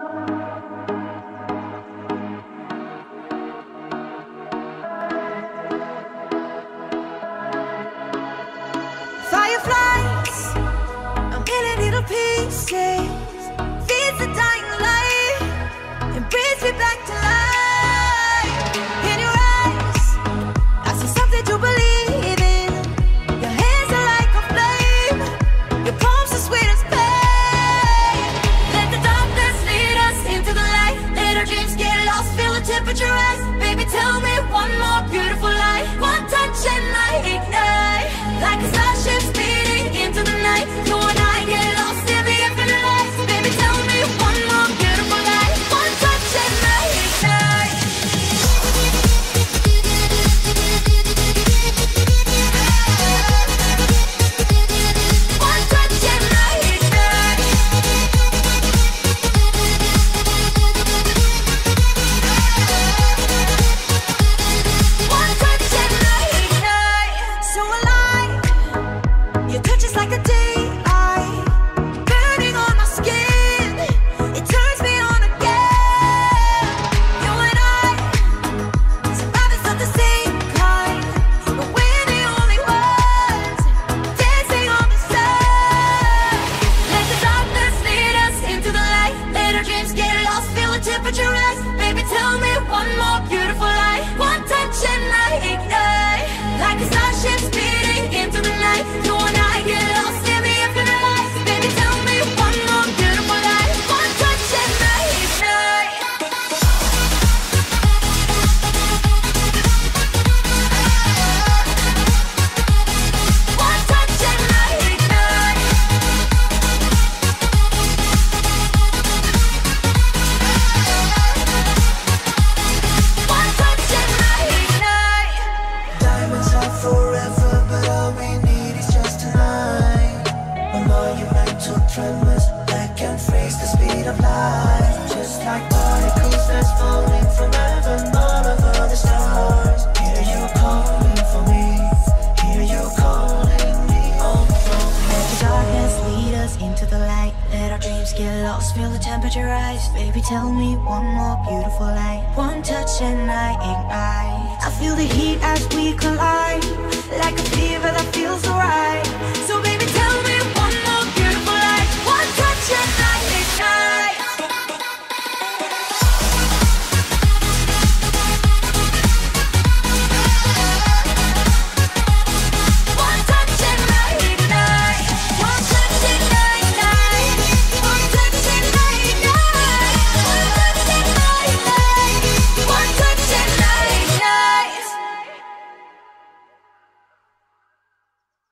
Fireflies, a million little pieces. temperature is. Baby, tell me one more. to tremors that can freeze the speed of light. Just like particles that's falling from heaven all over the stars. Hear you calling for me, hear you calling me. On from Let the darkness lead us into the light. Let our dreams get lost, feel the temperature rise. Baby tell me one more beautiful light One touch and I ignite. I feel the heat as we collide. Like a fever that feels alright.